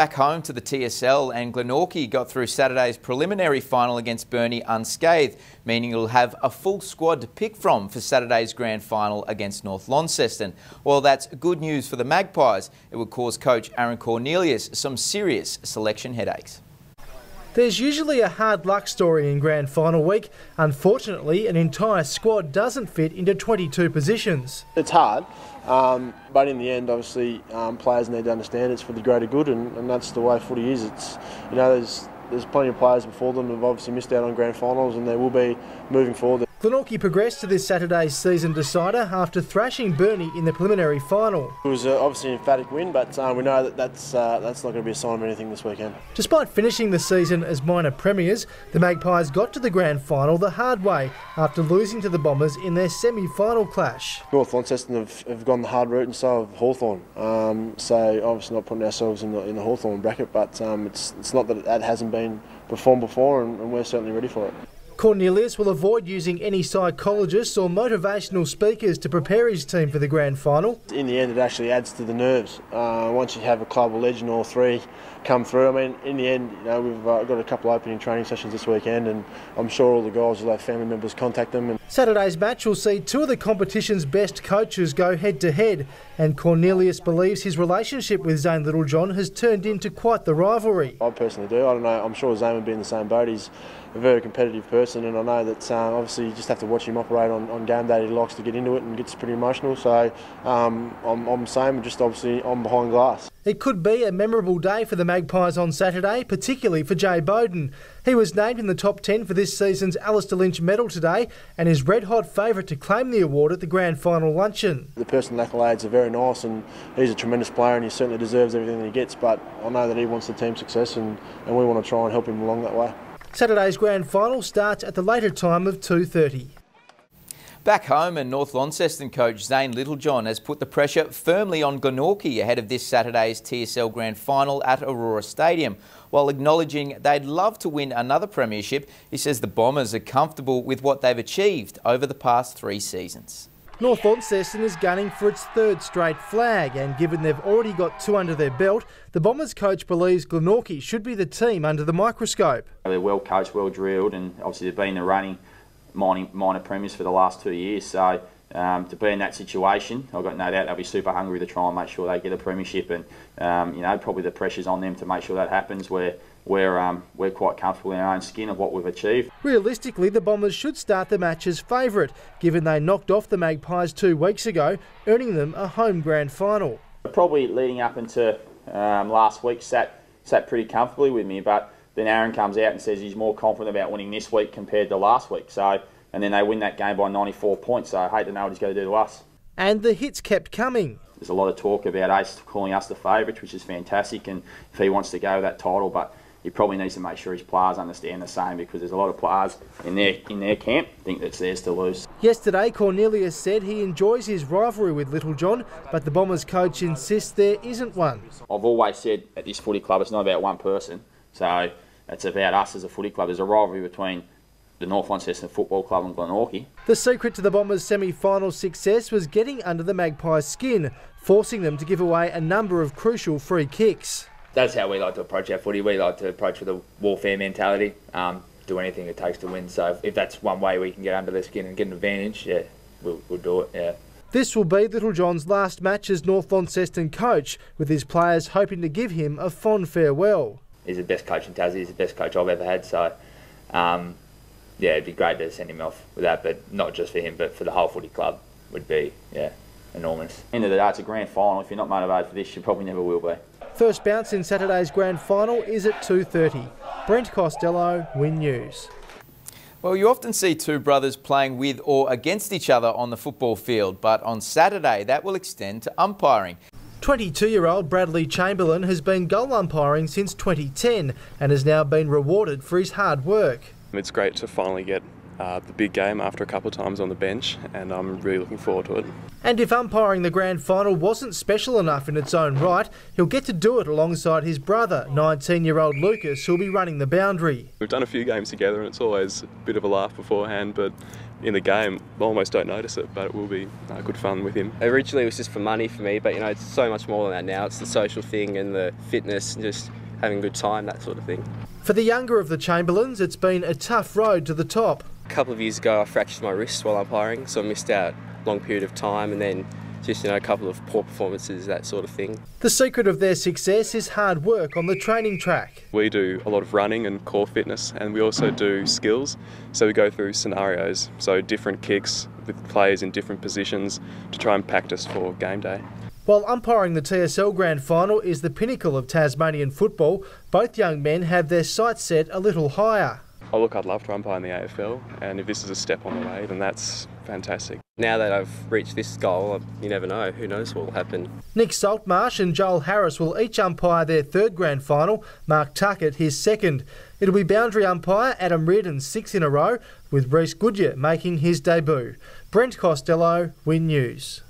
Back home to the TSL and Glenorchy got through Saturday's preliminary final against Burnie unscathed, meaning it'll have a full squad to pick from for Saturday's grand final against North Launceston. Well, that's good news for the Magpies. It would cause coach Aaron Cornelius some serious selection headaches. There's usually a hard luck story in grand final week. Unfortunately, an entire squad doesn't fit into 22 positions. It's hard, um, but in the end, obviously, um, players need to understand it's for the greater good, and, and that's the way footy is. It's you know, there's there's plenty of players before them who've obviously missed out on grand finals, and there will be moving forward. Glenorchy progressed to this Saturday's season decider after thrashing Burnie in the preliminary final. It was uh, obviously an emphatic win, but uh, we know that that's, uh, that's not going to be a sign of anything this weekend. Despite finishing the season as minor premiers, the Magpies got to the grand final the hard way after losing to the Bombers in their semi-final clash. North Launceston have, have gone the hard route and so have Hawthorn. Um, so obviously not putting ourselves in the, in the Hawthorn bracket, but um, it's, it's not that that hasn't been performed before and, and we're certainly ready for it. Cornelius will avoid using any psychologists or motivational speakers to prepare his team for the grand final. In the end, it actually adds to the nerves. Uh, once you have a club legend or three come through, I mean, in the end, you know, we've uh, got a couple of opening training sessions this weekend, and I'm sure all the guys will have family members contact them. And... Saturday's match will see two of the competition's best coaches go head to head, and Cornelius believes his relationship with Zane Littlejohn has turned into quite the rivalry. I personally do. I don't know. I'm sure Zane would be in the same boat. He's a very competitive person, and I know that uh, obviously you just have to watch him operate on, on game day. He likes to get into it and gets pretty emotional. So um, I'm, I'm the same, just obviously I'm behind glass. It could be a memorable day for the Magpies on Saturday, particularly for Jay Bowden. He was named in the top 10 for this season's Alastair Lynch medal today and is red hot favourite to claim the award at the grand final luncheon. The personal accolades are very nice and he's a tremendous player and he certainly deserves everything that he gets, but I know that he wants the team success and, and we want to try and help him along that way. Saturday's grand final starts at the later time of 2.30. Back home, and North Launceston coach Zane Littlejohn has put the pressure firmly on Glenorchy ahead of this Saturday's TSL Grand Final at Aurora Stadium. While acknowledging they'd love to win another premiership, he says the Bombers are comfortable with what they've achieved over the past three seasons. North Launceston is gunning for its third straight flag, and given they've already got two under their belt, the Bombers coach believes Glenorchy should be the team under the microscope. They're well coached, well drilled, and obviously they've been the running minor, minor premiers for the last two years. So um, to be in that situation, I've got no doubt they'll be super hungry to try and make sure they get a premiership. And um, you know, probably the pressure's on them to make sure that happens. Where we're um, we're quite comfortable in our own skin of what we've achieved. Realistically, the Bombers should start the match as favourite, given they knocked off the Magpies two weeks ago, earning them a home grand final. Probably leading up into um, last week, sat sat pretty comfortably with me, but then Aaron comes out and says he's more confident about winning this week compared to last week. So, and then they win that game by 94 points. So I hate to know what he's going to do to us. And the hits kept coming. There's a lot of talk about Ace calling us the favourites, which is fantastic, and if he wants to go with that title, but he probably needs to make sure his players understand the same because there's a lot of players in their in their camp think that's theirs to lose. Yesterday, Cornelius said he enjoys his rivalry with Littlejohn, but the Bombers coach insists there isn't one. I've always said at this footy club it's not about one person, so it's about us as a footy club. There's a rivalry between the North Launceston Football Club and Glenorchy. The secret to the Bombers' semi-final success was getting under the Magpies' skin, forcing them to give away a number of crucial free kicks. That's how we like to approach our footy. We like to approach with a warfare mentality, um, do anything it takes to win. So if, if, that's one way we can get under their skin and get an advantage, yeah, we'll, we'll do it, yeah. This will be Littlejohn's last match as North Launceston coach, with his players hoping to give him a fond farewell he's the best coach in Tassie. He's the best coach I've ever had. So, um, yeah, it'd be great to send him off with that, but not just for him, but for the whole footy club would be, yeah, enormous. End of the day, it's a grand final. If you're not motivated for this, you probably never will be. First bounce in Saturday's grand final is at 2.30. Brent Costelloe, Win News. Well, you often see two brothers playing with or against each other on the football field, but on Saturday that will extend to umpiring. 22 year old Bradley Chamberlain has been goal umpiring since 2010 and has now been rewarded for his hard work. It's great to finally get uh, the big game after a couple of times on the bench, and I'm really looking forward to it. And if umpiring the grand final wasn't special enough in its own right, he'll get to do it alongside his brother, 19 year old Lucas, who'll be running the boundary. We've done a few games together, and it's always a bit of a laugh beforehand, but in the game, I almost don't notice it, but it will be uh, good fun with him. Originally, it was just for money for me, but you know, it's so much more than that now. It's the social thing and the fitness and just having a good time, that sort of thing. For the younger of the Chamberlains, it's been a tough road to the top. A couple of years ago, I fractured my wrist while umpiring, so I missed out a long period of time, and then just you know a couple of poor performances, that sort of thing. The secret of their success is hard work on the training track. We do a lot of running and core fitness, and we also do skills. So we go through scenarios, so different kicks with players in different positions to try and practice for game day. While umpiring the TSL Grand Final is the pinnacle of Tasmanian football, both young men have their sights set a little higher. Oh, look, I'd love to umpire in the AFL, and if this is a step on the way, then that's fantastic. Now that I've reached this goal, uh, you never know. Who knows what will happen? Nick Saltmarsh and Joel Harris will each umpire their third grand final, Mark Tuckett his second. It'll be boundary umpire Adam Reardon's six in a row, with Reese Goodyear making his debut. Brent Costelloe, Win News.